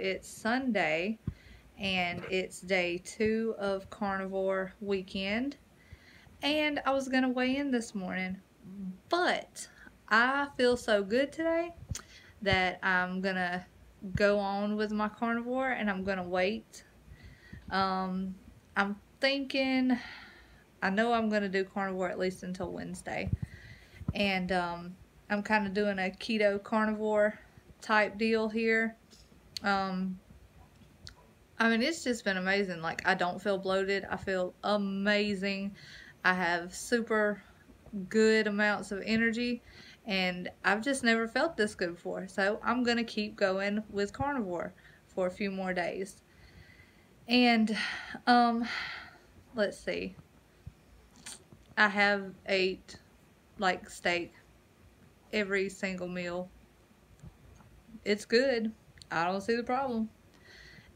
it's Sunday and it's day two of carnivore weekend. And I was going to weigh in this morning, but I feel so good today that I'm going to go on with my carnivore and I'm going to wait. Um, I'm thinking, I know I'm going to do carnivore at least until Wednesday. And um, I'm kind of doing a keto carnivore type deal here. Um, I mean, it's just been amazing. Like, I don't feel bloated. I feel amazing. I have super good amounts of energy and I've just never felt this good before. So I'm going to keep going with carnivore for a few more days. And, um, let's see. I have ate like steak every single meal. It's good. I don't see the problem.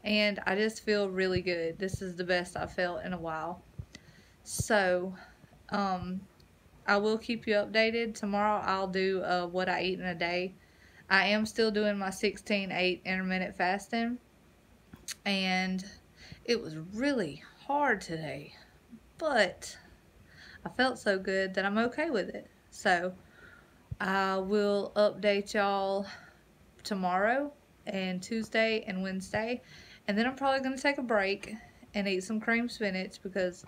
And I just feel really good. This is the best I've felt in a while. So, um, I will keep you updated. Tomorrow I'll do uh, what I eat in a day. I am still doing my 16-8 intermittent fasting. And it was really hard today. But I felt so good that I'm okay with it. So I will update y'all tomorrow and Tuesday and Wednesday. And then I'm probably going to take a break and eat some cream spinach because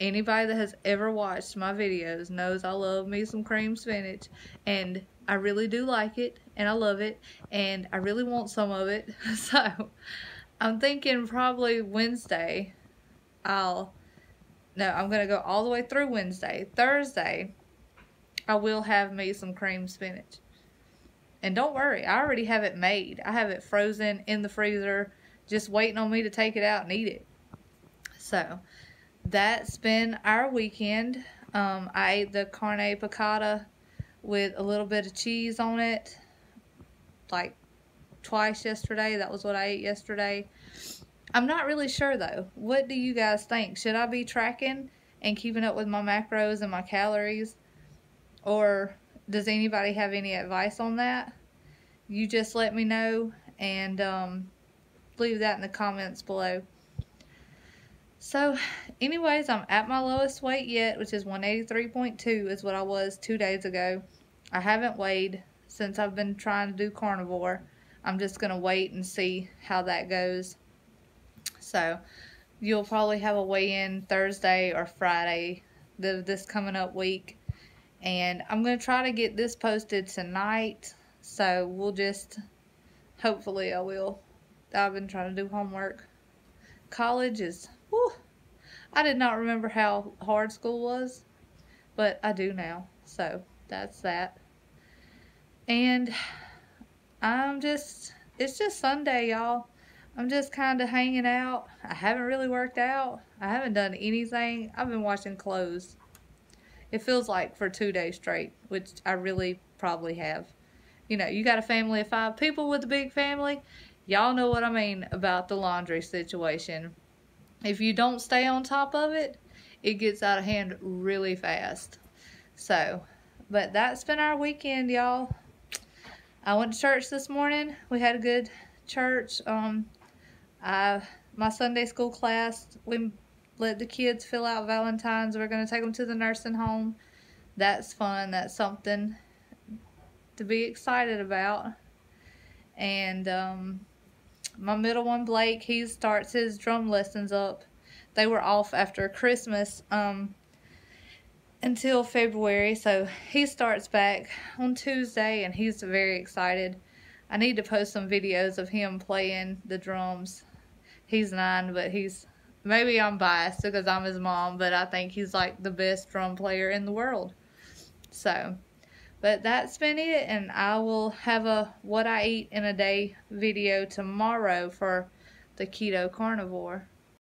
anybody that has ever watched my videos knows I love me some cream spinach and I really do like it and I love it and I really want some of it. So I'm thinking probably Wednesday I'll no, I'm going to go all the way through Wednesday. Thursday I will have me some cream spinach. And don't worry, I already have it made. I have it frozen in the freezer, just waiting on me to take it out and eat it. So, that's been our weekend. Um, I ate the carne piccata with a little bit of cheese on it, like twice yesterday. That was what I ate yesterday. I'm not really sure though. What do you guys think? Should I be tracking and keeping up with my macros and my calories? Or does anybody have any advice on that? You just let me know and um, leave that in the comments below. So, anyways, I'm at my lowest weight yet, which is 183.2 is what I was two days ago. I haven't weighed since I've been trying to do carnivore. I'm just going to wait and see how that goes. So, you'll probably have a weigh-in Thursday or Friday this coming up week and I'm going to try to get this posted tonight so we'll just hopefully I will. I've been trying to do homework. College is whew, I did not remember how hard school was but I do now so that's that. And I'm just it's just Sunday y'all. I'm just kind of hanging out. I haven't really worked out. I haven't done anything. I've been washing clothes it feels like for two days straight, which I really probably have. You know, you got a family of five people with a big family. Y'all know what I mean about the laundry situation. If you don't stay on top of it, it gets out of hand really fast. So, but that's been our weekend, y'all. I went to church this morning. We had a good church. Um, I my Sunday school class. We let the kids fill out Valentine's. We're going to take them to the nursing home. That's fun. That's something to be excited about. And um, my middle one, Blake, he starts his drum lessons up. They were off after Christmas um, until February, so he starts back on Tuesday, and he's very excited. I need to post some videos of him playing the drums. He's nine, but he's maybe I'm biased because I'm his mom, but I think he's like the best drum player in the world. So, but that's been it, and I will have a what I eat in a day video tomorrow for the keto carnivore.